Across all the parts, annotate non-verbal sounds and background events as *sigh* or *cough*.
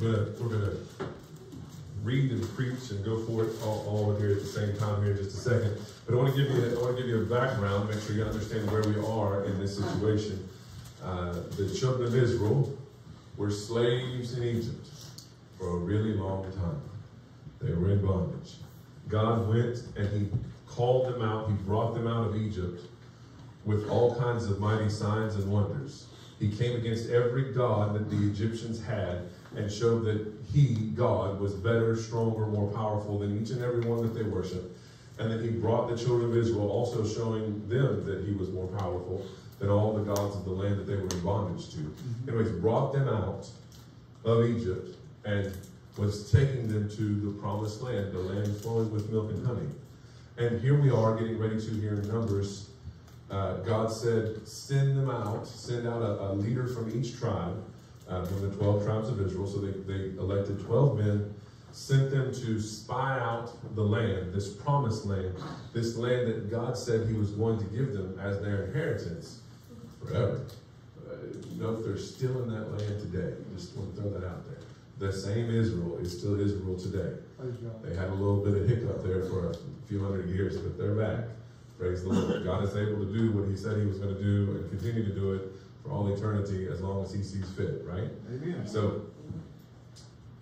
We're gonna we're gonna read and preach and go for it all, all here at the same time here in just a second. But I want to give you I want to give you a background, make sure you understand where we are in this situation. Uh, the children of Israel were slaves in Egypt for a really long time. They were in bondage. God went and He called them out. He brought them out of Egypt with all kinds of mighty signs and wonders. He came against every god that the Egyptians had and showed that he, God, was better, stronger, more powerful than each and every one that they worshiped. And that he brought the children of Israel, also showing them that he was more powerful than all the gods of the land that they were in bondage to. Mm-hmm. Anyways, brought them out of Egypt and was taking them to the promised land, the land flowing with milk and honey. And here we are getting ready to hear in Numbers. Uh, God said, send them out, send out a, a leader from each tribe uh, from the 12 tribes of Israel. So they, they elected 12 men, sent them to spy out the land, this promised land, this land that God said he was going to give them as their inheritance forever. Uh, you know, if they're still in that land today, just want to throw that out there. The same Israel is still Israel today. They had a little bit of hiccup there for a few hundred years, but they're back. Praise the Lord. God is able to do what he said he was going to do and continue to do it for all eternity as long as he sees fit, right? Amen. So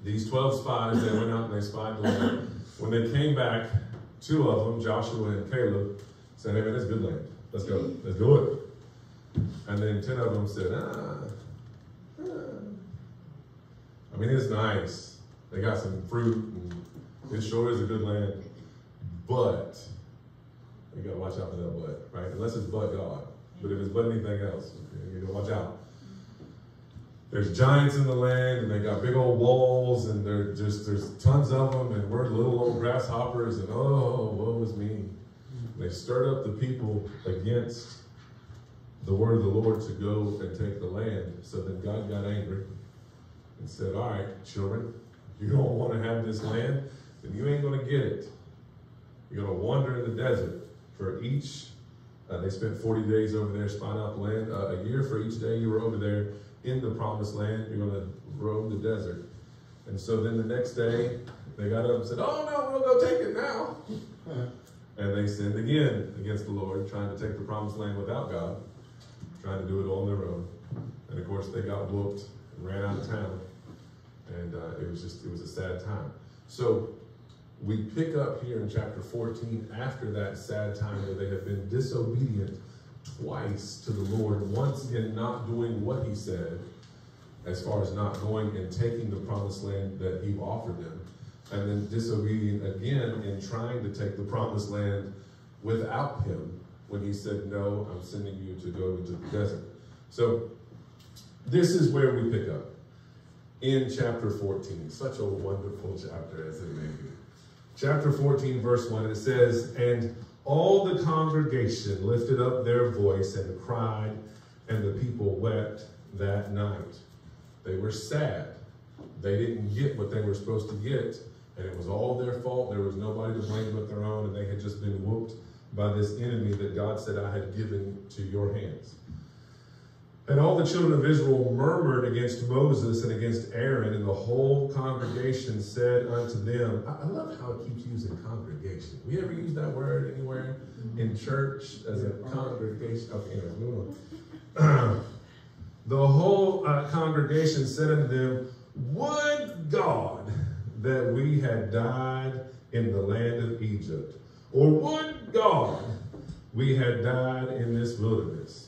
these 12 spies, they went out and they spied the land. When they came back, two of them, Joshua and Caleb, said, hey man, that's good land. Let's go. Let's do it. And then 10 of them said, ah, ah. I mean, it's nice. They got some fruit and it sure is a good land. But you gotta watch out for that but, right? Unless it's but God. But if it's but anything else, you gotta watch out. There's giants in the land, and they got big old walls, and they're just there's tons of them, and we're little old grasshoppers, and oh, woe is me. They stirred up the people against the word of the Lord to go and take the land. So then God got angry and said, All right, children, you don't want to have this land, then you ain't going to get it. You're going to wander in the desert for each uh, they spent 40 days over there spying out the land. Uh, a year for each day you were over there in the promised land. You're going to roam the desert. And so then the next day, they got up and said, Oh, no, we'll go take it now. *laughs* and they sinned again against the Lord, trying to take the promised land without God, trying to do it all on their own. And of course, they got whooped and ran out of town. And uh, it was just, it was a sad time. So we pick up here in chapter 14 after that sad time where they have been disobedient twice to the Lord, once in not doing what he said, as far as not going and taking the promised land that he offered them, and then disobedient again in trying to take the promised land without him when he said, No, I'm sending you to go into the desert. So, this is where we pick up in chapter 14. Such a wonderful chapter as it may be chapter 14, verse 1, it says, And all the congregation lifted up their voice and cried, and the people wept that night. They were sad. They didn't get what they were supposed to get, and it was all their fault. There was nobody to blame but their own, and they had just been whooped by this enemy that God said, I had given to your hands. And all the children of Israel murmured against Moses and against Aaron, and the whole congregation said unto them, I, love how it keeps using congregation. We ever use that word anywhere in church as a congregation? Okay, anyways, move on. *clears throat* the whole uh, congregation said unto them, Would God that we had died in the land of Egypt, or would God we had died in this wilderness?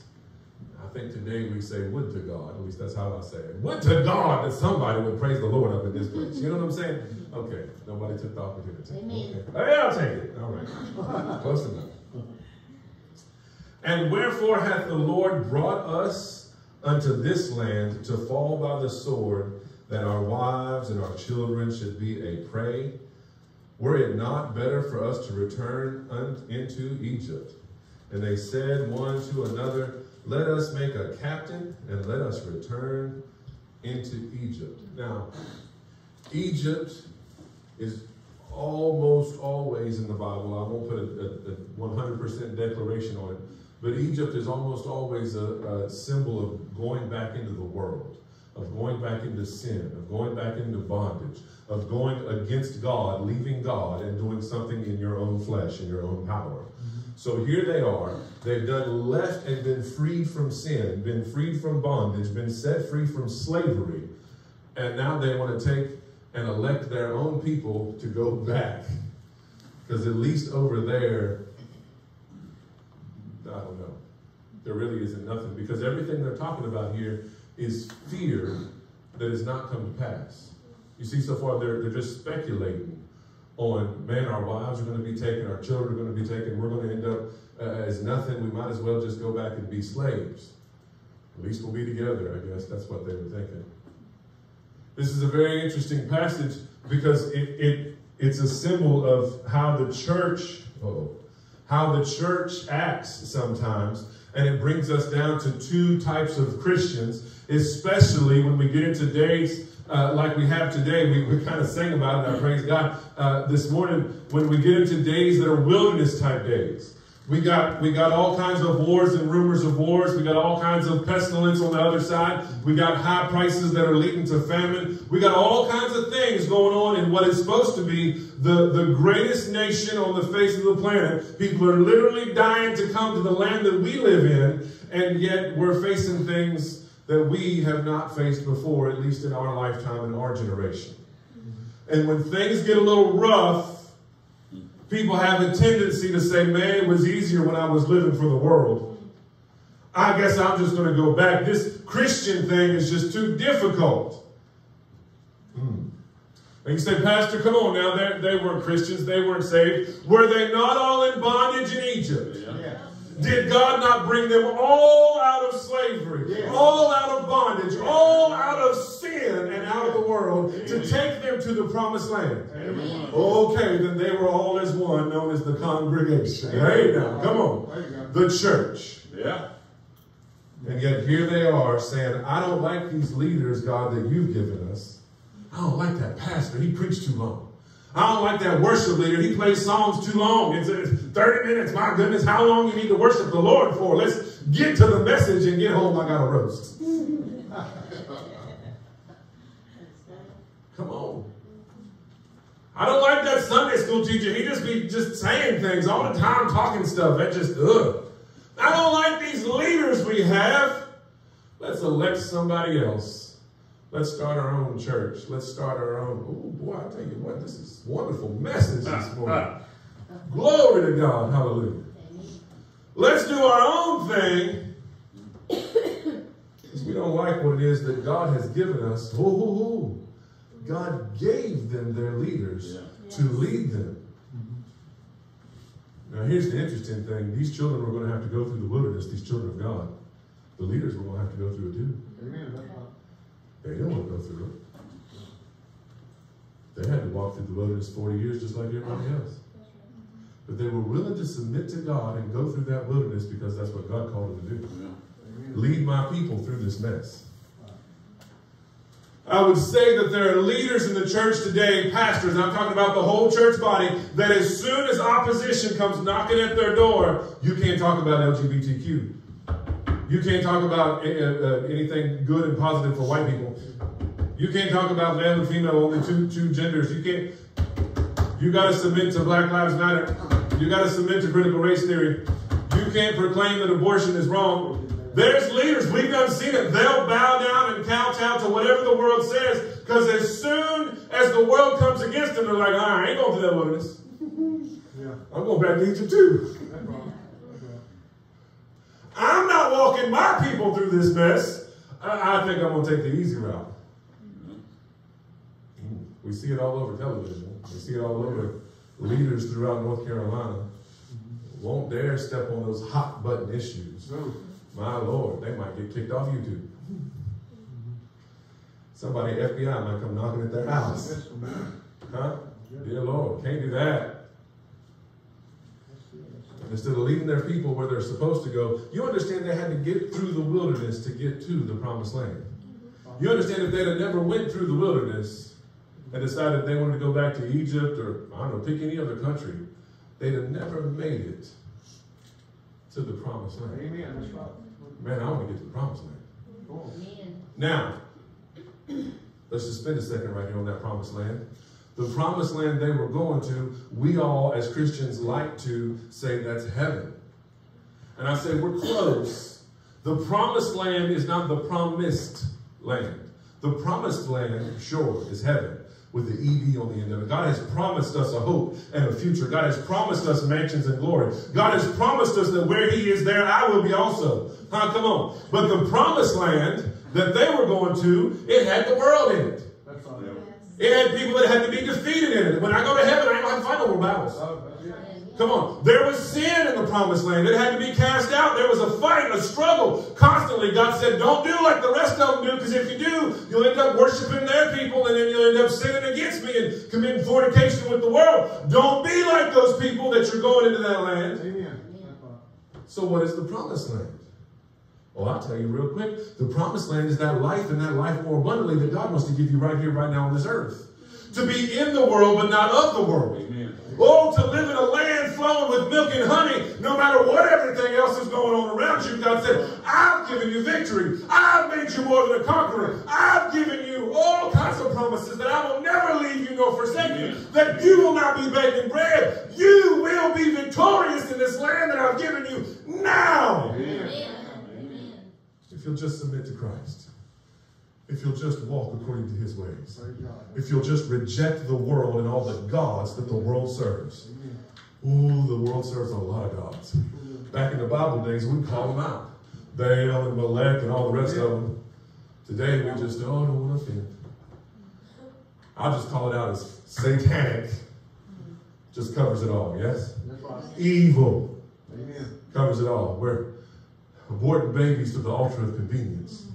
I think today we say would to God, at least that's how I say it. Would to God that somebody would praise the Lord up in this place. You know what I'm saying? Okay, nobody took the opportunity. Okay. Hey, I'll take it. All right. *laughs* Close enough. And wherefore hath the Lord brought us unto this land to fall by the sword, that our wives and our children should be a prey? Were it not better for us to return into Egypt? And they said one to another, let us make a captain and let us return into Egypt. Now, Egypt is almost always in the Bible. I won't put a, a, a 100% declaration on it, but Egypt is almost always a, a, symbol of going back into the world. of going back into sin, of going back into bondage, of going against God, leaving God, and doing something in your own flesh, in your own power. So here they are. They've done left and been freed from sin, been freed from bondage, been set free from slavery. And now they want to take and elect their own people to go *laughs* back. Because at least over there, I don't know. There really isn't nothing. Because everything they're talking about here is fear that has not come to pass. You see, so far they're, they're just speculating on, man, our wives are going to be taken, our children are going to be taken, we're going to end up uh, as nothing. We might as well just go back and be slaves. At least we'll be together, I guess. That's what they were thinking. This is a very interesting passage because it, it it's a symbol of how the church, oh, how the church acts sometimes. And it brings us down to two types of Christians, especially when we get into days uh, like we have today. We, we kind of sang about it, I praise God, uh, this morning, when we get into days that are wilderness type days. We got, we got all kinds of wars and rumors of wars. We got all kinds of pestilence on the other side. We got high prices that are leading to famine. We got all kinds of things going on in what is supposed to be the, the greatest nation on the face of the planet. People are literally dying to come to the land that we live in, and yet we're facing things that we have not faced before, at least in our lifetime, in our generation. And when things get a little rough, people have a tendency to say, man, it was easier when I was living for the world. I guess I'm just going to go back. This Christian thing is just too difficult. Hmm. And you say, Pastor, come on now. They, they weren't Christians. They weren't saved. Were they not all in bondage in Egypt? Yeah. Did God not bring them all out of slavery, all out of bondage, all out of sin and out of the world to take them to the promised land? Amen. Okay, then they were all as one, known as the congregation. Hey now, come on. The church. Yeah. And yet here they are saying, I don't like these leaders, God, that you've given us. I don't like that pastor. He preached too long. I don't like that worship leader. He plays songs too long. It's 30 minutes. My goodness, how long you need to worship the Lord for? Let's get to the message and get home. I got a roast. *laughs* Come on. I don't like that Sunday school teacher. He just be just saying things all the time, talking stuff. That just, ugh. I don't like these leaders we have. Let's elect somebody else. Let's start our own church. Let's start our own. Oh boy, I tell you what, this is wonderful message this *laughs* morning. Glory to God. Hallelujah. Let's do our own thing. *coughs* Because we don't like what it is that God has given us. Ooh, ooh, ooh. God gave them their leaders yeah. to lead them. Now, here's the interesting thing. These children were going to have to go through the wilderness, these children of God. The leaders were going to have to go through it too. Amen. They didn't want to go through it. They had to walk through the wilderness 40 years just like everybody else. But they were willing to submit to God and go through that wilderness because that's what God called them to do. Yeah. Lead my people through this mess. I would say that there are leaders in the church today, pastors, I'm talking about the whole church body, that as soon as opposition comes knocking at their door, you can't talk about LGBTQ. You can't talk about uh, uh, anything good and positive for white people. You can't talk about male and female, only two, two genders. You can't, you got to submit to Black Lives Matter. You got to submit to critical race theory. You can't proclaim that abortion is wrong. There's leaders, we've done seen it. They'll bow down and kowtow to whatever the world says, because as soon as the world comes against them, they're like, I ain't going to that wilderness. Yeah. *laughs* I'm going back to Egypt too. I'm not walking my people through this mess. I, I think I'm going to take the easy route. We see it all over television. We see it all over leaders throughout North Carolina. Won't dare step on those hot button issues. My Lord, they might get kicked off YouTube. Somebody, FBI, might come knocking at their house. Huh? Dear Lord, can't do that instead of leading their people where they're supposed to go. You understand they had to get through the wilderness to get to the promised land. You understand if they'd have never went through the wilderness and decided they wanted to go back to Egypt or, I don't know, pick any other country, they'd have never made it to the promised land. Amen. Man, I want to get to the promised land. Cool. Now, Let's just spend a second right here on that promised land. The promised land they were going to, we all as Christians like to say that's heaven. And I say we're close. The promised land is not the promised land. The promised land, sure, is heaven with the ED on the end of it. God has promised us a hope and a future. God has promised us mansions and glory. God has promised us that where he is there, I will be also. Huh, come on. But the promised land that they were going to, it had the world in it. It had people that had to be defeated in it. When I go to heaven, I ain't going to fight no more battles. Oh, Come on. There was sin in the promised land. It had to be cast out. There was a fight, a struggle. Constantly, God said, don't do like the rest of them do, because if you do, you'll end up worshiping their people, and then you'll end up sinning against me and committing fornication with the world. Don't be like those people that you're going into that land. Amen. So what is the promised land? Well, I'll tell you real quick. The promised land is that life and that life more abundantly that God wants to give you right here, right now on this earth. To be in the world, but not of the world. Amen. Oh, to live in a land flowing with milk and honey, no matter what everything else is going on around you. God said, I've given you victory. I've made you more than a conqueror. I've given you all kinds of promises that I will never leave you nor forsake you, that you will not be begging bread. You will be victorious in this land that I've given you now. Amen. If you'll just submit to Christ if you'll just walk according to his ways. If you'll just reject the world and all the gods that the world serves. Ooh, the world serves a lot of gods. Back in the Bible days, we call them out. Baal and Molech and all the rest of them. Today, we just, oh, don't want to offend. I'll just call it out as satanic. Just covers it all, yes? Evil. Amen. Covers it all. We're aborting babies to the altar of convenience.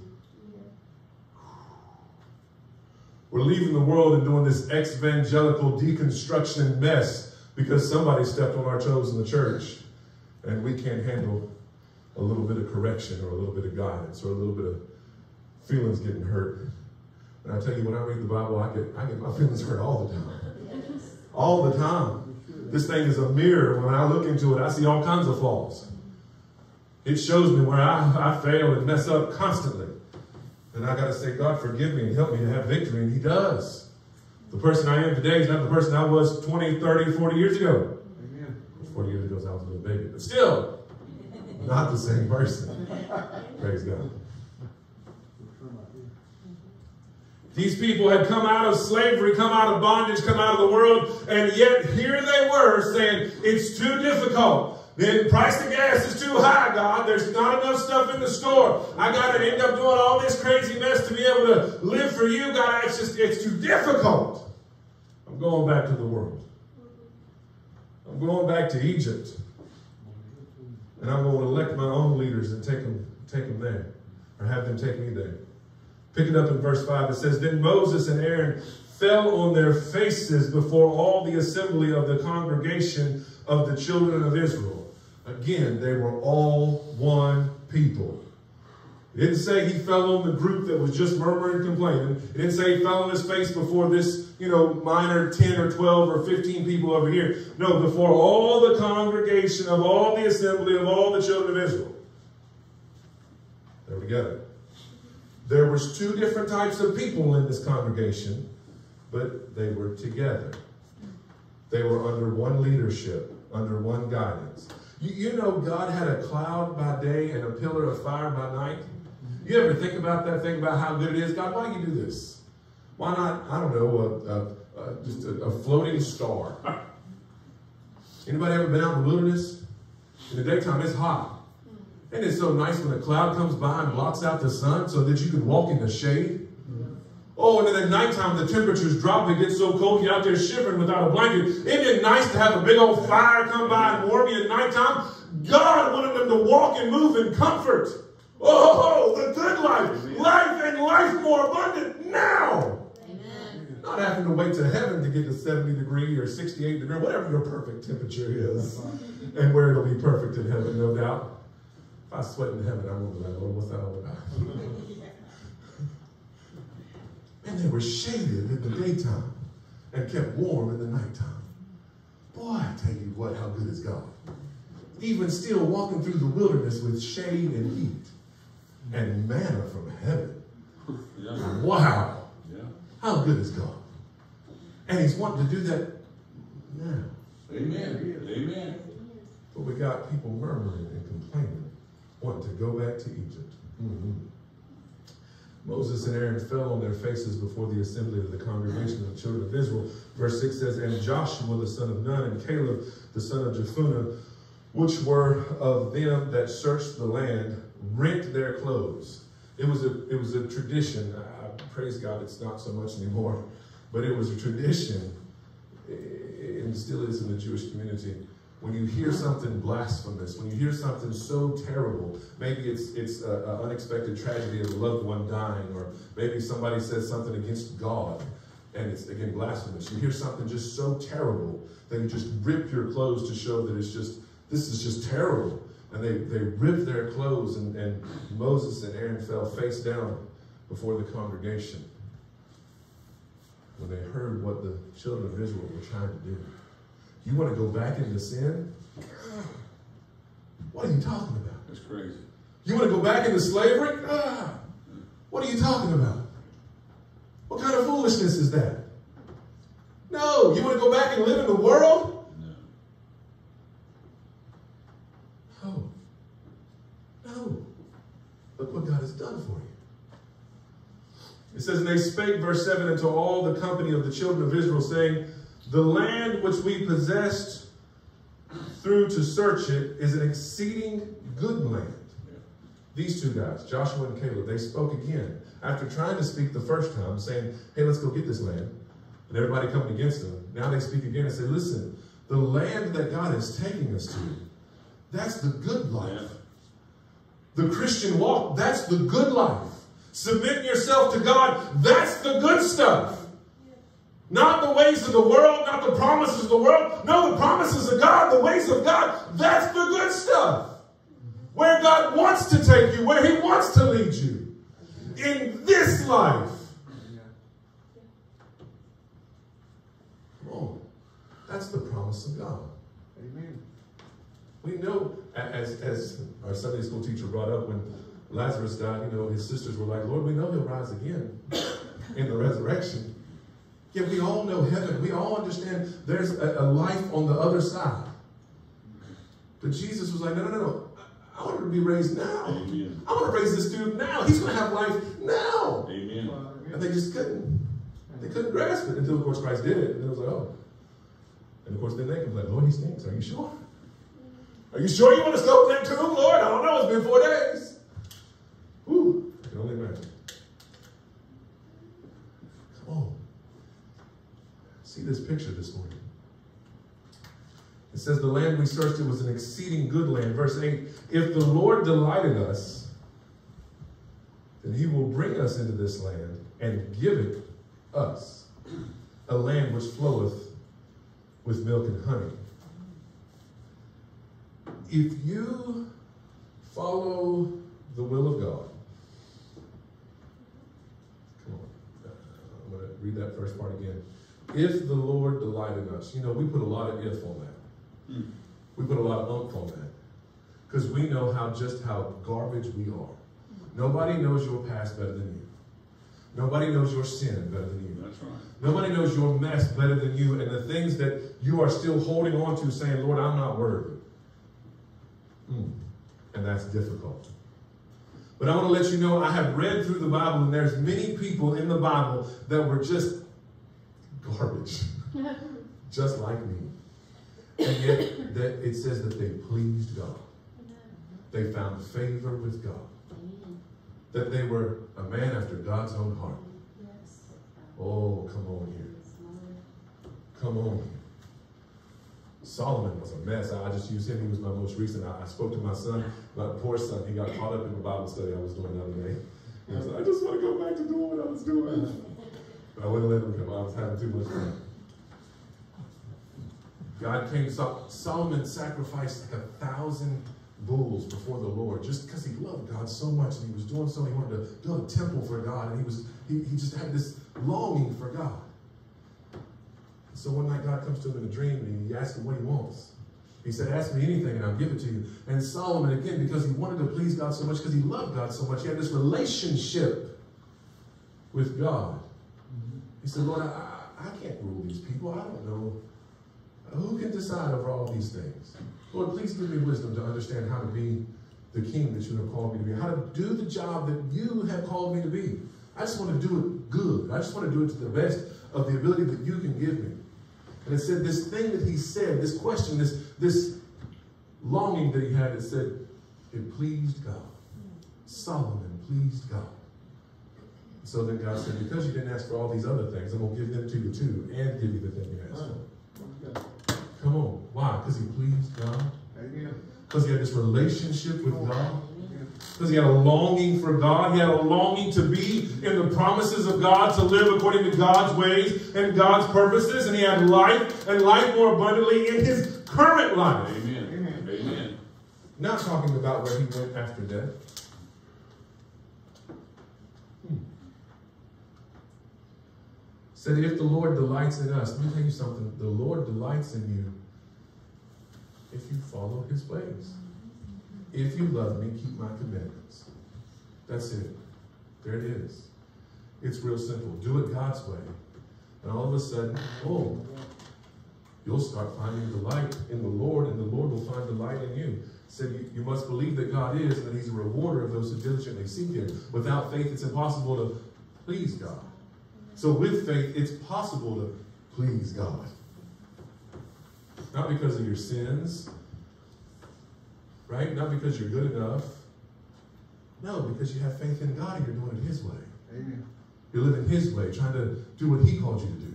We're leaving the world and doing this evangelical deconstruction mess because somebody stepped on our toes in the church and we can't handle a little bit of correction or a little bit of guidance or a little bit of feelings getting hurt. And I tell you, when I read the Bible, I get, I get my *laughs* feelings hurt all the time. All the time. This thing is a mirror. When I look into it, I see all kinds of flaws. It shows me where I, I fail and mess up constantly. And I got to say, God, forgive me and help me to have victory. And He does. The person I am today is not the person I was 20, 30, 40 years ago. Amen. 40 years ago, I was a little baby. But still, not the same person. Praise God. These people had come out of slavery, come out of bondage, come out of the world, and yet here they were saying, it's too difficult. The price of gas is too high, God. There's not enough stuff in the store. I got to end up doing all this crazy mess to be able to live for you, God. It's just, it's too difficult. I'm going back to the world. I'm going back to Egypt. And I'm going to elect my own leaders and take them, take them there. Or have them take me there. Pick it up in verse 5. It says, Then Moses and Aaron fell on their faces before all the assembly of the congregation of the children of Israel. Again, they were all one people. It didn't say he fell on the group that was just murmuring and complaining. It didn't say he fell on his face before this, you know, minor 10 or 12 or 15 people over here. No, before all the congregation of all the assembly of all the children of Israel. There we go. There was two different types of people in this congregation, but they were together. They were under one leadership, under one guidance. You, you know God had a cloud by day and a pillar of fire by night? You ever think about that? Think about how good it is? God, why do you do this? Why not, I don't know, a, a, a just a, a, floating star? Anybody ever been out in the wilderness? In the daytime, it's hot. And it's so nice when a cloud comes by and blocks out the sun so that you can walk in the shade? Oh, and then at nighttime, the temperatures drop. It gets so cold, you're out there shivering without a blanket. Isn't it nice to have a big old fire come by and warm you at nighttime? God wanted them to walk and move in comfort. Oh, the good life. Life and life more abundant now. Amen. Not having to wait to heaven to get to 70 degree or 68 degree, whatever your perfect temperature is. And where it'll be perfect in heaven, no doubt. If I sweat in heaven, I won't be like, Lord, what's that all about? And they were shaded in the daytime and kept warm in the nighttime. Boy, I tell you what, how good is God. Even still walking through the wilderness with shade and heat and manna from heaven. *laughs* Yeah. Wow. Yeah. How good is God? And he's wanting to do that now. Amen. Amen. But we got people murmuring and complaining, wanting to go back to Egypt. Mm-hmm. Moses and Aaron fell on their faces before the assembly of the congregation of the children of Israel. Verse 6 says, And Joshua the son of Nun and Caleb the son of Jephunneh, which were of them that searched the land, rent their clothes. It was a, it was a tradition. I praise God it's not so much anymore, but it was a tradition, and still is in the Jewish community, when you hear something blasphemous, when you hear something so terrible, maybe it's it's an unexpected tragedy of a loved one dying, or maybe somebody says something against God, and it's again blasphemous. You hear something just so terrible that you just rip your clothes to show that it's just this is just terrible. And they, they ripped their clothes, and, and Moses and Aaron fell face down before the congregation when they heard what the children of Israel were trying to do. You want to go back into sin? What are you talking about? That's crazy. You want to go back into slavery? Ah, what are you talking about? What kind of foolishness is that? No, you want to go back and live in the world? No. No. No. Look what God has done for you. It says, And they spake, verse 7, unto all the company of the children of Israel, saying, the land which we possessed through to search it is an exceeding good land. These two guys, Joshua and Caleb, they spoke again. After trying to speak the first time, saying, hey, let's go get this land. And everybody coming against them. Now they speak again and say, listen, the land that God is taking us to, that's the good life. The Christian walk, that's the good life. Submitting yourself to God, that's the good stuff. Not the ways of the world, not the promises of the world. No, the promises of God, the ways of God. That's the good stuff. Where God wants to take you, where He wants to lead you. In this life. Come on. That's the promise of God. Amen. We know, as, as our Sunday school teacher brought up, when Lazarus died, you know, his sisters were like, Lord, we know he'll rise again in the resurrection. Yet we all know heaven. We all understand there's a, a life on the other side. But Jesus was like, no, no, no, no. I want to be raised now. Amen. I want to raise this dude now. He's going to have life now. Amen. And they just couldn't. They couldn't grasp it until, of course, Christ did it. And it was like, oh. And of course, then they complained, Lord, he stinks. Are you sure? Are you sure you want to stop that too, Lord? I don't know. It's been four days. Whew. I can only imagine. Come on. See this picture this morning. It says, The land we searched it was an exceeding good land. Verse 8 If the Lord delighted us, then he will bring us into this land and give it us, a land which floweth with milk and honey. If you follow the will of God, come on, uh, I'm going to read that first part again. If the Lord delight in us, you know, we put a lot of if on that. Mm. We put a lot of umph on that. Because we know how just how garbage we are. Nobody knows your past better than you. Nobody knows your sin better than you. That's right. Nobody knows your mess better than you and the things that you are still holding on to saying, Lord, I'm not worthy. Mm. And that's difficult. But I want to let you know, I have read through the Bible, and there's many people in the Bible that were just garbage, *laughs* just like me. And yet that it says that they pleased God. They found favor with God. That they were a man after God's own heart. Oh, come on here. Come on here. Solomon was a mess. I just used him. He was my most recent. I, I spoke to my son, my poor son. He got caught up in the Bible study I was doing the other day. He was like, I just want to go back to doing what I was doing. But I wouldn't let him come. I was having too much fun. God came, Solomon sacrificed a thousand bulls before the Lord just because he loved God so much and he was doing so. He wanted to build a temple for God and he was he, he just had this longing for God. So one night God comes to him in a dream and he asks him what he wants. He said, ask me anything and I'll give it to you. And Solomon, again, because he wanted to please God so much, because he loved God so much, he had this relationship with God. He said, Lord, I, I can't rule these people. I don't know. Who can decide over all these things? Lord, please give me wisdom to understand how to be the king that you have called me to be, how to do the job that you have called me to be. I just want to do it good. I just want to do it to the best of the ability that you can give me. And it said this thing that he said, this question, this, this longing that he had, it said, it pleased God. Hmm. Solomon pleased God. So then God said, because you didn't ask for all these other things, I'm going to give them to you too, and give you the thing you asked for. Come on. Why? Because he pleased God. Because he had this relationship with God. Because he had a longing for God. He had a longing to be in the promises of God, to live according to God's ways and God's purposes. And he had life and life more abundantly in his current life. Amen. Amen. Not talking about where he went after death. Said, if the Lord delights in us, let me tell you something. The Lord delights in you if you follow his ways. If you love me, keep my commandments. That's it. There it is. It's real simple. Do it God's way. And all of a sudden, oh, you'll start finding delight in the Lord, and the Lord will find delight in you. Said you, you must believe that God is, and that He's a rewarder of those who diligently seek Him. Without faith, it's impossible to please God. So with faith, it's possible to please God. Not because of your sins, right? Not because you're good enough. No, because you have faith in God and you're doing it His way. Amen. You're living His way, trying to do what He called you to do.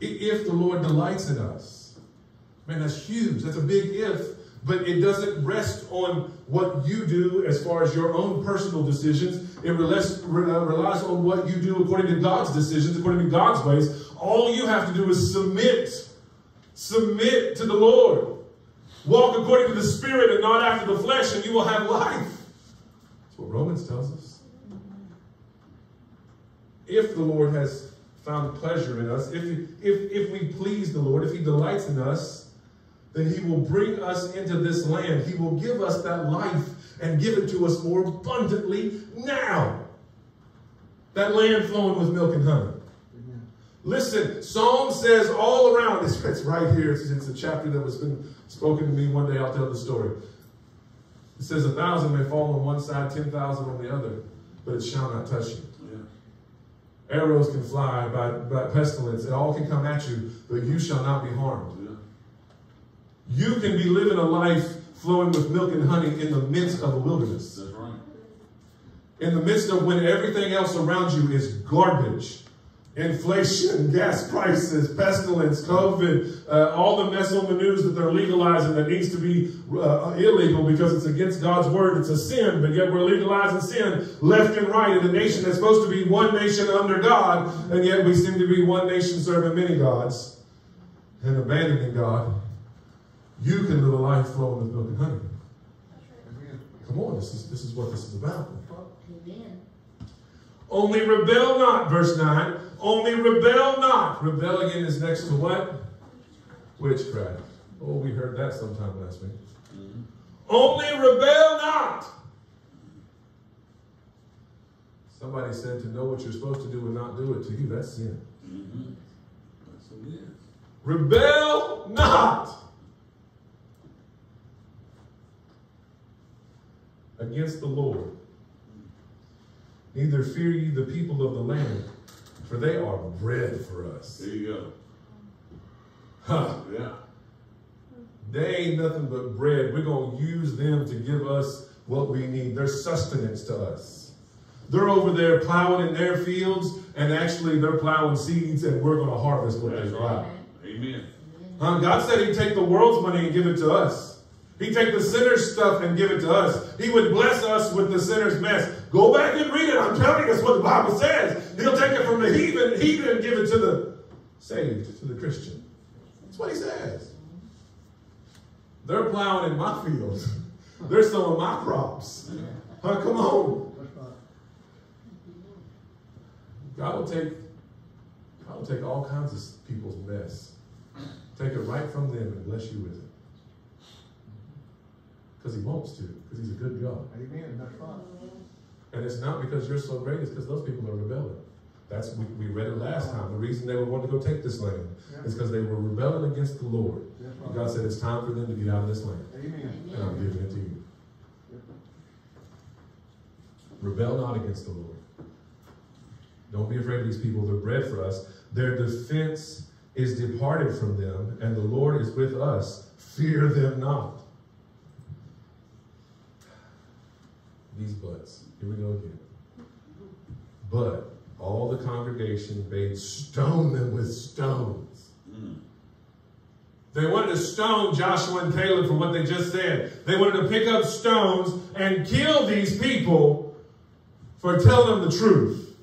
If the Lord delights in us, man, that's huge. That's a big if, but it doesn't rest on what you do as far as your own personal decisions. It relies, uh, relies on what you do according to God's decisions, according to God's ways. All you have to do is submit. Submit to the Lord. Walk according to the Spirit and not after the flesh, and you will have life. That's what Romans tells us. If the Lord has found pleasure in us, if, if, if we please the Lord, if He delights in us, then He will bring us into this land. He will give us that life and give it to us more abundantly now. That land flowing with milk and honey. Listen, Psalm says all around, it's, it's right here, it's, it's, a chapter that was been spoken to me one day, I'll tell the story. It says a thousand may fall on one side, ten thousand on the other, but it shall not touch you. Yeah. Arrows can fly by, by pestilence, it all can come at you, but you shall not be harmed. You can be living a life flowing with milk and honey in the midst of a wilderness. That's right. In the midst of when everything else around you is garbage inflation, gas prices, pestilence, COVID, uh, all the mess on the news that they're legalizing that needs to be uh, illegal because it's against God's word. It's a sin, but yet we're legalizing sin left and right in a nation that's supposed to be one nation under God, and yet we seem to be one nation serving many gods and abandoning God. You can live a life flowing with milk and honey. Come on, this is, this is what this is about. Amen. Only rebel not, verse 9. Only rebel not. Rebellion is next to what? Witchcraft. Oh, we heard that sometime last week. Mm-hmm. Only rebel not. Somebody said to know what you're supposed to do and not do it to you, that's sin. Mm-hmm. That's sin. Rebel not against the Lord. Neither fear ye the people of the land for they are bread for us. There you go. Huh. Yeah. They ain't nothing but bread. We're going to use them to give us what we need. They're sustenance to us. They're over there plowing in their fields, and actually they're plowing seeds, and we're going to harvest what they plow. Amen. Huh? God said he'd take the world's money and give it to us. He'd take the sinner's stuff and give it to us. He would bless us with the sinner's mess. Go back and read it. I'm telling you, that's what the Bible says. He'll take it from the heathen, heathen and give it to the saved, to the Christian. That's what he says. They're plowing in my fields. *laughs* They're sowing my crops. Huh, come on. God will take God will take all kinds of people's mess. Take it right from them and bless you with it. Because he wants to, because he's a good God. Amen. That's right. And it's not because you're so great, it's because those people are rebelling. That's we, we read it last time. The reason they were wanting to go take this land is because they were rebelling against the Lord. God said it's time for them to get out of this land. Amen. And I'm giving it to you. Rebel not against the Lord. Don't be afraid of these people. They're bread for us. Their defense is departed from them, and the Lord is with us. Fear them not. These buts. Here we go again. But all the congregation bade stone them with stones. They wanted to stone Joshua and Caleb for what they just said. They wanted to pick up stones and kill these people for telling them the truth.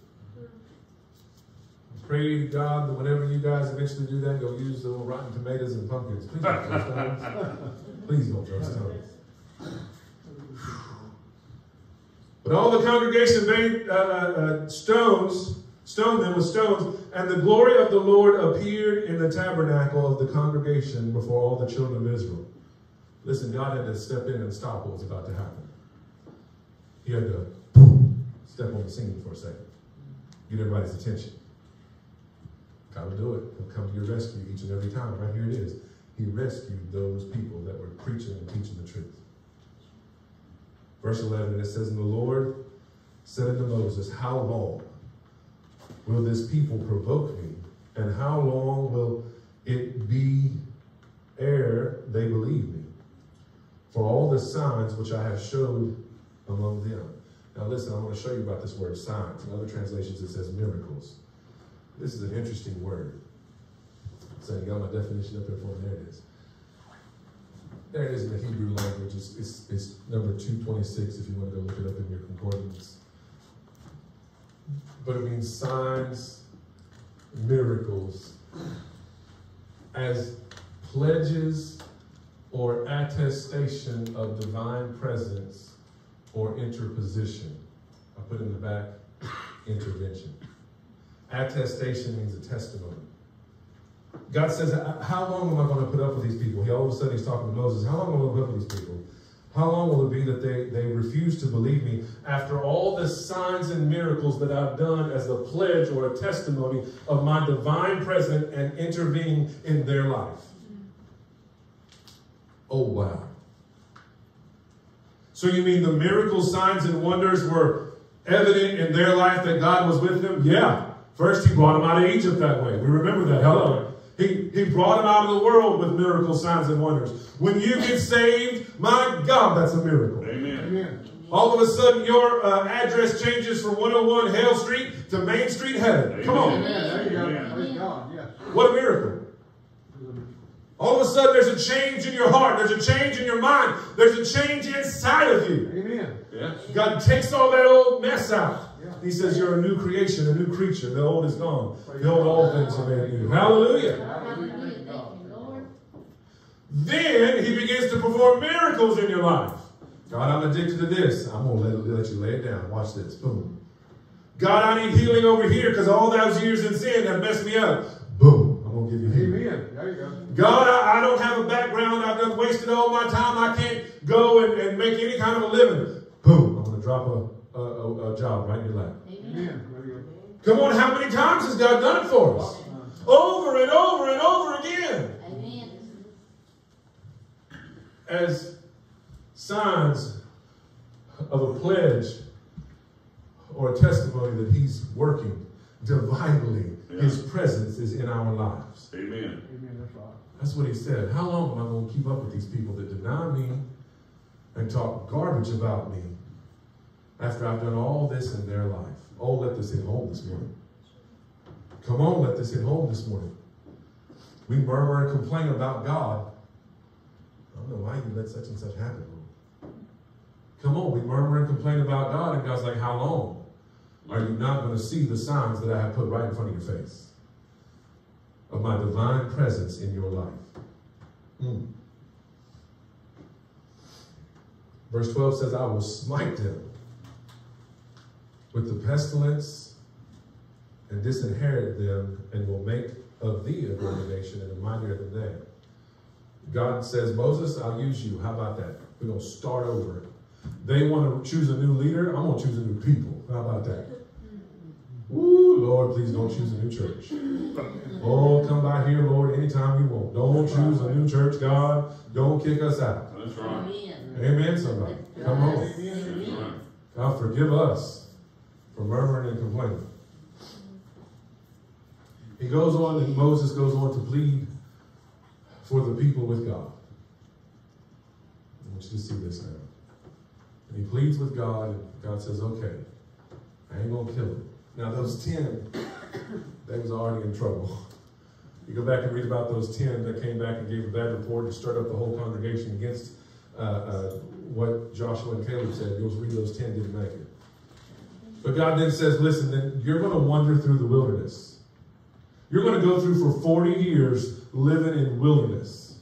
Pray to God that whenever you guys eventually do that, you'll use the little rotten tomatoes and pumpkins. Please don't throw stones. *laughs* Please don't throw stones. But all the congregation made uh, uh, uh, stones, stoned them with stones, and the glory of the Lord appeared in the tabernacle of the congregation before all the children of Israel. Listen, God had to step in and stop what was about to happen. He had to step on the scene for a second, get everybody's attention. God will do it. He'll come to your rescue each and every time. Right here it is. He rescued those people that were preaching and teaching the truth. Verse 11, it says, And the Lord said unto Moses, How long will this people provoke me? And how long will it be ere they believe me? For all the signs which I have showed among them. Now listen, I want to show you about this word signs. In other translations, it says miracles. This is an interesting word. So you got my definition up here for me. There it is. There it is in the Hebrew language. It's, it's, it's number 226 if you want to go look it up in your concordance. But it means signs, miracles, as pledges or attestation of divine presence or interposition. I put in the back intervention. Attestation means a testimony. God says, uh, How long am I going to put up with these people? He all of a sudden he's talking to Moses. How long will I put up with these people? How long will it be that they, they refuse to believe me after all the signs and miracles that I've done as a pledge or a testimony of my divine presence and intervening in their life? Oh, wow. So you mean the miracles, signs, and wonders were evident in their life that God was with them? Yeah. First, he brought them out of Egypt that way. We remember that. Hello. He, he brought him out of the world with miracle signs and wonders. When you get saved, my God, that's a miracle. Amen. Amen. All of a sudden, your uh, address changes from 101 Hale Street to Main Street Heaven. Come on. Amen. There you go. Amen. Praise God. Yes. What a miracle. All of a sudden, there's a change in your heart. There's a change in your mind. There's a change inside of you. Amen. Yes. God takes all that old mess out. He says, You're a new creation, a new creature. The old is gone. Behold, all things are made new. Hallelujah. Hallelujah. Praise God. Then he begins to perform miracles in your life. God, I'm addicted to this. I'm going to let, let you lay it down. Watch this. Boom. God, I need healing over here because all those years in sin have messed me up. Boom. I'm going to give you healing. Amen. There you go. God, I, I don't have a background. I've done wasted all my time. I can't go and, and make any kind of a living. Boom. I'm going to drop a, a, a, a job right in your lap. Amen. Come on, how many times has God done it for us? Over and over and over again. As signs of a pledge or a testimony that He's working divinely. His presence is in our lives. Amen. Amen. That's. That's what he said. How long am I going to keep up with these people that deny me and talk garbage about me after I've done all this in their life? Oh, let this hit home this morning. Come on, let this hit home this morning. We murmur and complain about God. I don't know why you let such and such happen. Come on, we murmur and complain about God, and God's like, How long are you not going to see the signs that I have put right in front of your face? of my divine presence in your life. Mm. Verse 12 says, I will smite them with the pestilence and disinherit them and will make of thee a greater nation and a mightier than they. God says, Moses, I'll use you. How about that? We're going to start over. They want to choose a new leader. I'm going to choose a new people. How about that? Ooh, Lord, please don't choose a new church. Oh, come by here, Lord, anytime you want. Don't choose a new church, God. Don't kick us out. That's right. Amen, somebody. Come on. That's. God, forgive us for murmuring and complaining. He goes on, and Moses goes on to plead for the people with God. I want you to see this now. And he pleads with God, and God says, okay, I ain't gonna kill him. Now those ten, they was already in trouble. You go back and read about those ten that came back and gave a bad report and stirred up the whole congregation against uh, uh, what Joshua and Caleb said. You'll read those ten didn't make it. But God then says, listen, then you're going to wander through the wilderness. You're going to go through for 40 years living in wilderness.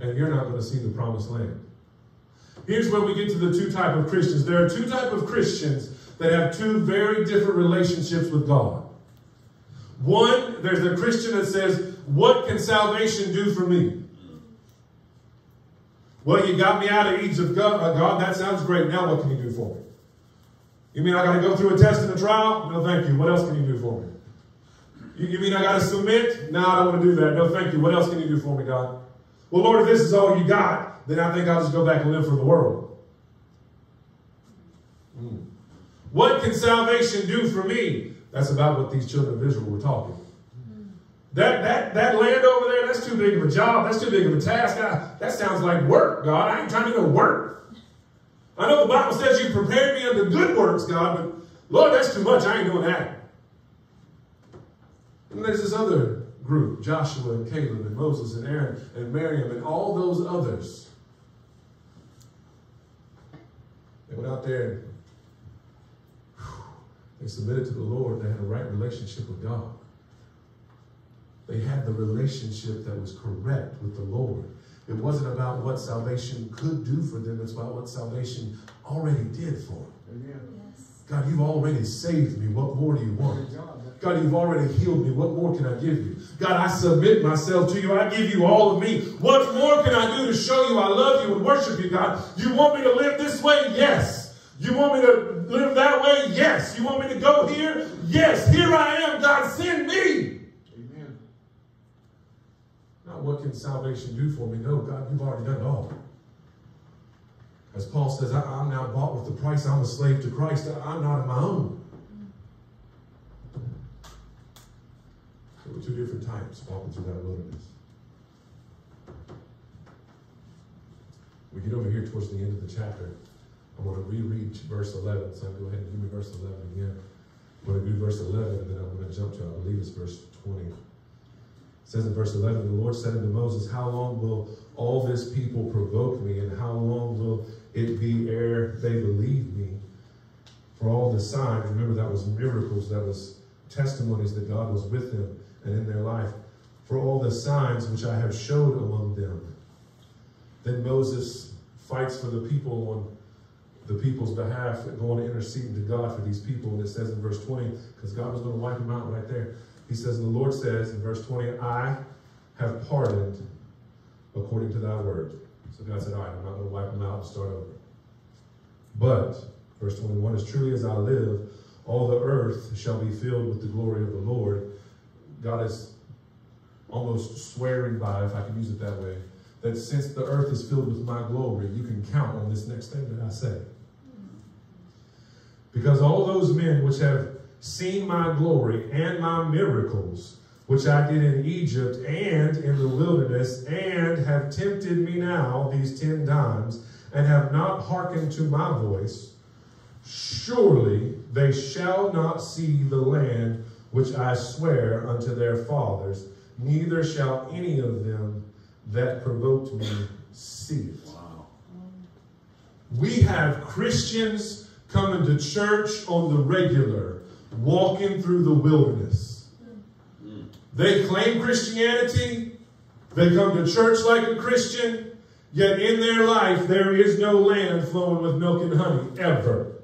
And you're not going to see the promised land. Here's where we get to the two type of Christians. There are two type of Christians that have two very different relationships with God. One, there's a Christian that says, what can salvation do for me? Well, you got me out of Egypt, God, uh, God that sounds great. Now what can you do for me? You mean I got to go through a test and a trial? No, thank you. What else can you do for me? You, you mean I got to submit? No, I don't want to do that. No, thank you. What else can you do for me, God? Well, Lord, if this is all you got, then I think I'll just go back and live for the world. Hmm. What can salvation do for me? That's about what these children of Israel were talking. That, that, that land over there, that's too big of a job. That's too big of a task. I, that sounds like work, God. I ain't trying to go work. I know the Bible says you prepared me unto good works, God, but Lord, that's too much. I ain't doing that. And there's this other group, Joshua and Caleb and Moses and Aaron and Miriam and all those others. They went out there and they submitted to the Lord. They had a right relationship with God. They had the relationship that was correct with the Lord. It wasn't about what salvation could do for them, it's about what salvation already did for them. Amen. God, you've already saved me. What more do you want? God. God, you've already healed me. What more can I give you? God, I submit myself to you. I give you all of me. What more can I do to show you I love you and worship you, God? You want me to live this way? Yes. You want me to live that way? Yes. You want me to go here? Yes. Here I am. God, send me. What can salvation do for me? No, God, you've already done it all. As Paul says, I, am now bought with the price. I'm a slave to Christ. I, I'm not of my own. There were two different types walking through that wilderness. We get over here towards the end of the chapter. I want to reread verse 11. So I'm go ahead and give me verse 11 again. I'm going to do verse 11 and then I'm going to jump to, I believe it's verse 20. Says in verse 11, the Lord said unto Moses, How long will all this people provoke me, and how long will it be ere they believe me? For all the signs, remember that was miracles, that was testimonies that God was with them and in their life. For all the signs which I have showed among them. Then Moses fights for the people on the people's behalf, going to intercede to God for these people. And it says in verse 20, because God was going to wipe them out right there. He says, the Lord says in verse 20, I have pardoned according to thy word. So God said, all right, I'm not going to wipe them out and start over. But, verse 21, as truly as I live, all the earth shall be filled with the glory of the Lord. God is almost swearing by, if I can use it that way, that since the earth is filled with my glory, you can count on this next thing that I say. Because all those men which have seen my glory and my miracles, which I did in Egypt and in the wilderness, and have tempted me now these ten times, and have not hearkened to my voice, surely they shall not see the land which I swear unto their fathers, neither shall any of them that provoked me see it. Wow. We have Christians coming to church on the regular, walking through the wilderness. They claim Christianity, they come to church like a Christian, yet in their life there is no land flowing with milk and honey, ever.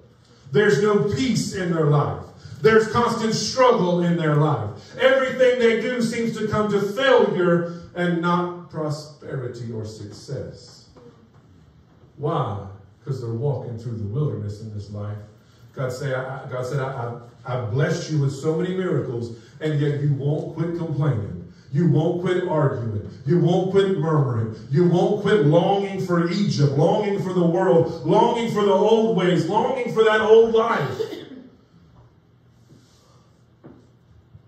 There's no peace in their life. There's constant struggle in their life. Everything they do seems to come to failure and not prosperity or success. Why? Because they're walking through the wilderness in this life. God say, I, God said, I, I, I blessed you with so many miracles, and yet you won't quit complaining. You won't quit arguing. You won't quit murmuring. You won't quit longing for Egypt, longing for the world, longing for the old ways, longing for that old life.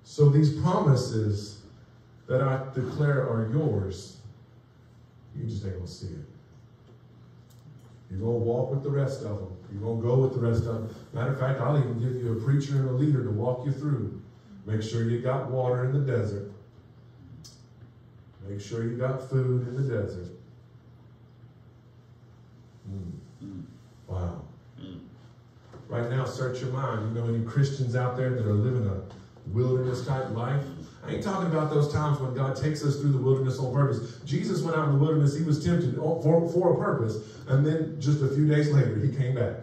So these promises that I declare are yours, you just ain't gonna see it. You're gonna walk with the rest of them. You're gonna go with the rest of them. Matter of fact, I'll even give you a preacher and a leader to walk you through. Make sure you got water in the desert. Make sure you got food in the desert. Mm. Wow. Right now, search your mind. You know any Christians out there that are living a wilderness type life? I ain't talking about those times when God takes us through the wilderness on purpose. Jesus went out in the wilderness, he was tempted for, for a purpose, and then just a few days later, he came back.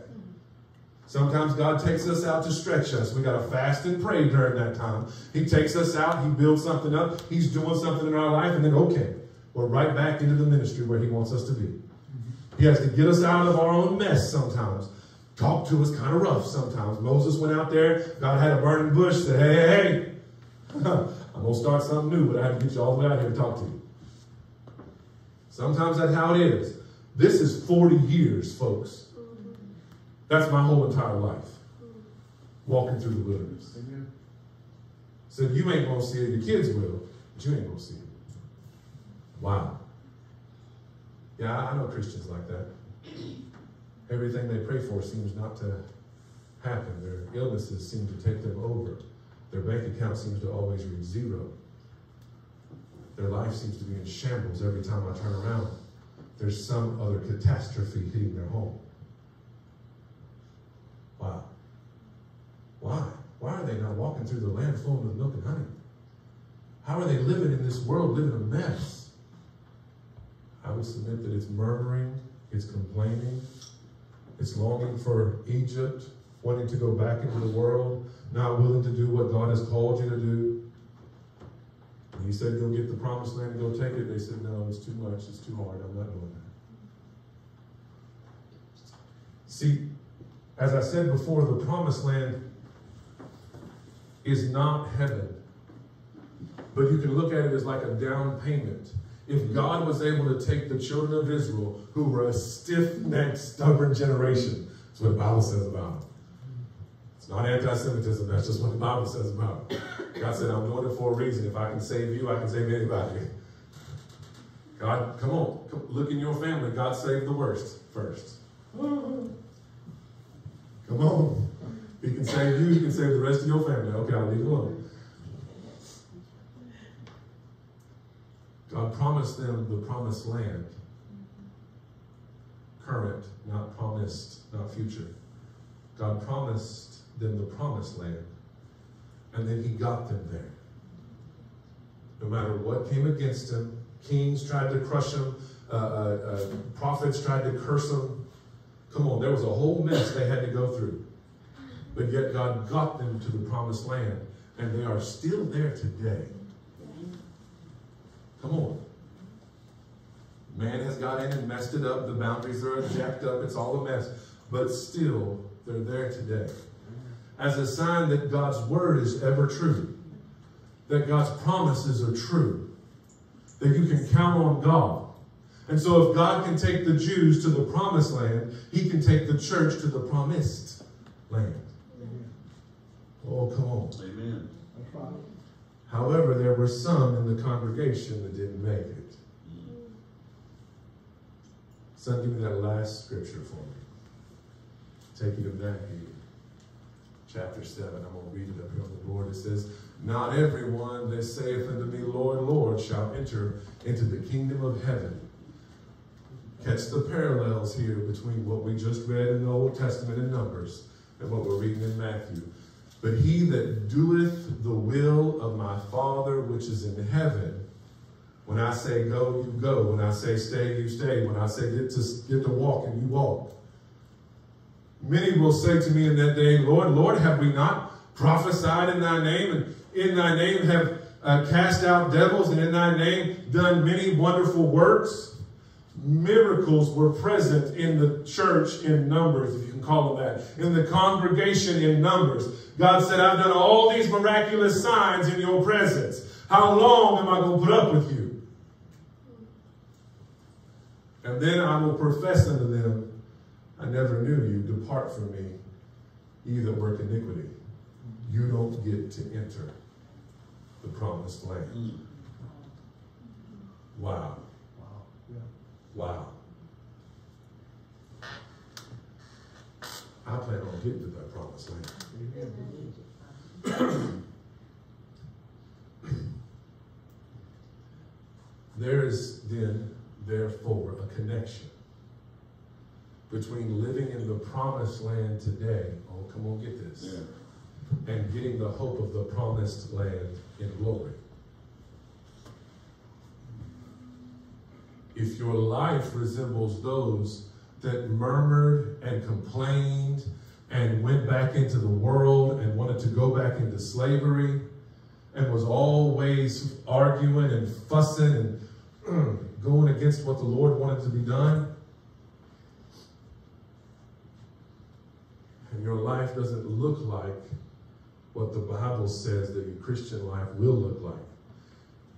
Sometimes God takes us out to stretch us. We got to fast and pray during that time. He takes us out, He builds something up, He's doing something in our life, and then, okay, we're right back into the ministry where He wants us to be. He has to get us out of our own mess sometimes. Talk to us kind of rough sometimes. Moses went out there, God had a burning bush, said, hey, hey, hey, *laughs* I'm going to start something new, but I have to get you all the way out here to talk to you. Sometimes that's how it is. This is 40 years, folks. That's my whole entire life. Walking through the wilderness. Amen. Said, you ain't going to see it. Your kids will, but you ain't going to see it. Wow. Yeah, I know Christians like that. Everything they pray for seems not to happen. Their illnesses seem to take them over. Their bank account seems to always read zero. Their life seems to be in shambles every time I turn around. There's some other catastrophe hitting their home. Why? Why? Why are they not walking through the land flowing with milk and honey? How are they living in this world, living a mess? I would submit that it's murmuring, it's complaining, it's longing for Egypt, wanting to go back into the world, not willing to do what God has called you to do. And he said, go get the promised land and go take it. They said, no, it's too much, it's too hard, I'm not doing that. See, as I said before, the promised land is not heaven. But you can look at it as like a down payment. If God was able to take the children of Israel, who were a stiff-necked, stubborn generation, that's what the Bible says about them. It's not anti-Semitism, that's just what the Bible says about it. God said, I'm doing it for a reason. If I can save you, I can save anybody. God, come on, come, look in your family. God saved the worst first. Come on. He can save you, he can save the rest of your family. Okay, I'll leave it alone. God promised them the promised land. Current, not promised, not future. God promised them the promised land. And then he got them there. No matter what came against him, kings tried to crush him, uh, uh, uh, prophets tried to curse him, Come on, there was a whole mess they had to go through. But yet God got them to the promised land, and they are still there today. Come on. Man has got in and messed it up. The boundaries are jacked up. It's all a mess. But still, they're there today. As a sign that God's word is ever true. That God's promises are true. That you can count on God. And so if God can take the Jews to the promised land, he can take the church to the promised land. Amen. Oh, come on. Amen. However, there were some in the congregation that didn't make it. Son, give me that last scripture for me. Take you to Matthew chapter 7. I'm going to read it up here on the board. It says, Not everyone that saith unto me, Lord, Lord, shall enter into the kingdom of heaven, Catch the parallels here between what we just read in the Old Testament in Numbers and what we're reading in Matthew. But he that doeth the will of my Father which is in heaven, when I say go, you go. When I say stay, you stay. When I say get to, get to walk, and you walk. Many will say to me in that day, Lord, Lord, have we not prophesied in thy name, and in thy name have uh, cast out devils, and in thy name done many wonderful works? Miracles were present in the church in numbers, if you can call them that, in the congregation in numbers. God said, I've done all these miraculous signs in your presence. How long am I going to put up with you? And then I will profess unto them, I never knew you. Depart from me, ye that work iniquity. You don't get to enter the promised land. Mm. Wow. Wow. I plan on getting to that promised land. *coughs* There is then, therefore, a connection between living in the promised land today. Oh, come on, get this. Yeah. And getting the hope of the promised land in glory. If your life resembles those that murmured and complained and went back into the world and wanted to go back into slavery and was always arguing and fussing and *clears throat* going against what the Lord wanted to be done, and your life doesn't look like what the Bible says that your Christian life will look like.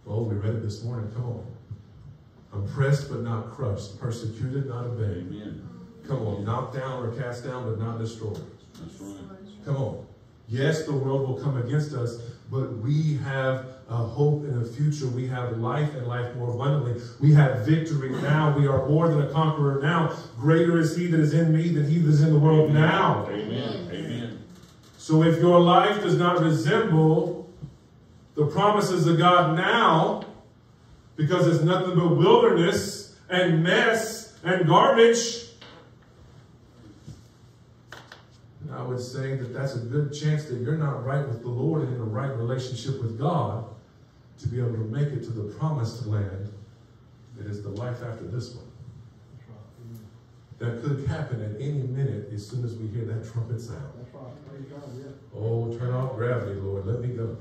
Oh, we read it this morning. Come on. Oppressed but not crushed, persecuted, not obeyed. Amen. Come on, knocked down or cast down but not destroyed. That's right. Come on. Yes, the world will come against us, but we have a hope in a future. We have life and life more abundantly. We have victory now. We are more than a conqueror now. Greater is he that is in me than he that is in the world now. Amen. Amen. So if your life does not resemble the promises of God now, because it's nothing but wilderness and mess and garbage, I would say that that's a good chance that you're not right with the Lord and in a right relationship with God to be able to make it to the promised land that is the life after this one. That's right. Amen. That could happen at any minute as soon as we hear that trumpet sound. That's right. Praise God. Yeah. Oh, turn off gravity, Lord. Let me go.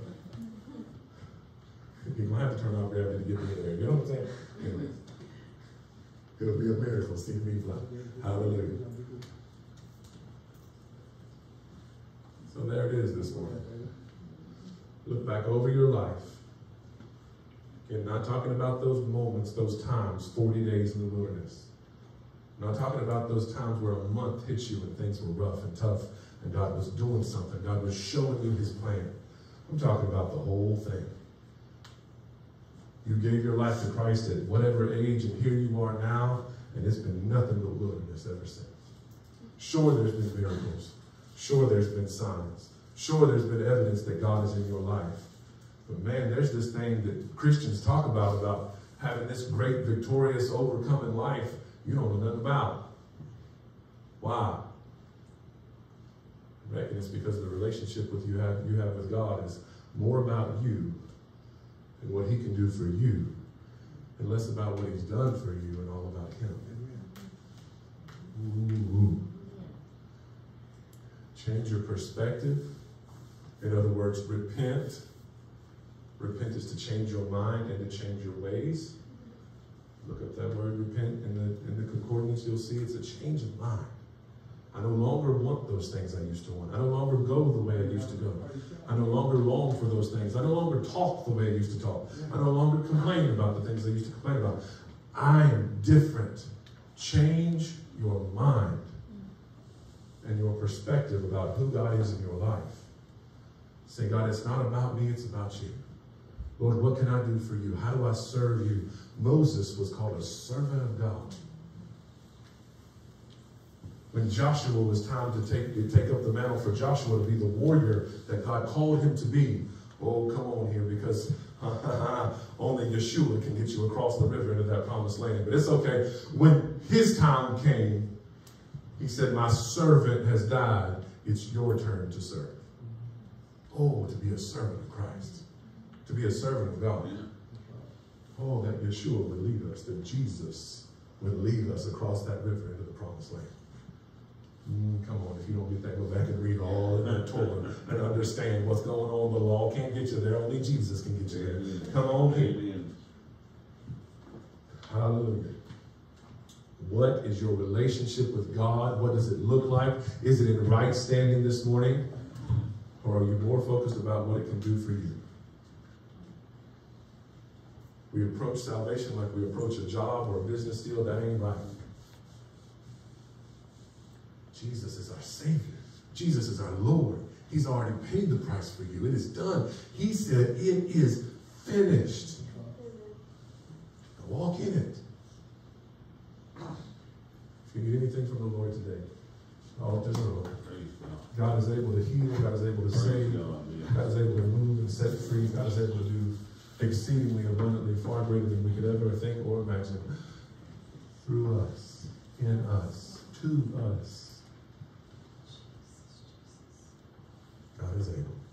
You're going to have to turn off gravity to get me there. You know what I'm saying? Anyway. It'll be a miracle seeing me fly. Hallelujah. So there it is this morning. Look back over your life. Again, not talking about those moments, those times, 40 days in the wilderness. Not talking about those times where a month hit you and things were rough and tough and God was doing something. God was showing you his plan. I'm talking about the whole thing. You gave your life to Christ at whatever age, and here you are now, and it's been nothing but wilderness ever since. Sure, there's been miracles. Sure, there's been signs. Sure, there's been evidence that God is in your life. But man, there's this thing that Christians talk about, about having this great, victorious, overcoming life you don't know nothing about. Why? I reckon it's because the relationship with you have you have with God is more about you and what He can do for you, and less about what He's done for you and all about Him. Amen. Ooh. Change your perspective. In other words, repent. Repent is to change your mind and to change your ways. Look up that word repent in the in the concordance, you'll see it's a change of mind. I no longer want those things I used to want. I no longer go the way I used to go. I no longer long for those things. I no longer talk the way I used to talk. I no longer complain about the things I used to complain about. I am different. Change your mind and your perspective about who God is in your life. Say, God, it's not about me, it's about you. Lord, what can I do for you? How do I serve you? Moses was called a servant of God. When Joshua was time to take, to take up the mantle for Joshua to be the warrior that God called him to be, oh, come on here, because *laughs* only Yeshua can get you across the river into that promised land. But it's okay. When his time came, he said, My servant has died. It's your turn to serve. Oh, to be a servant of Christ, to be a servant of God. Oh, that Yeshua would lead us, that Jesus would lead us across that river into the promised land. Mm, come on, if you don't get that, go back and read all of that Torah and understand what's going on. The law can't get you there, only Jesus can get you there. Come on here. Hallelujah. What is your relationship with God? What does it look like? Is it in right standing this morning? Or are you more focused about what it can do for you? We approach salvation like we approach a job or a business deal. That ain't right. Jesus is our Savior. Jesus is our Lord. He's already paid the price for you. It is done. He said, It is finished. Now walk in it you anything from the Lord today, all just know God. Is able to heal, God is able to save, God is able to move and set free, God is able to do exceedingly abundantly, far greater than we could ever think or imagine. Through us, in us, to us, God is able.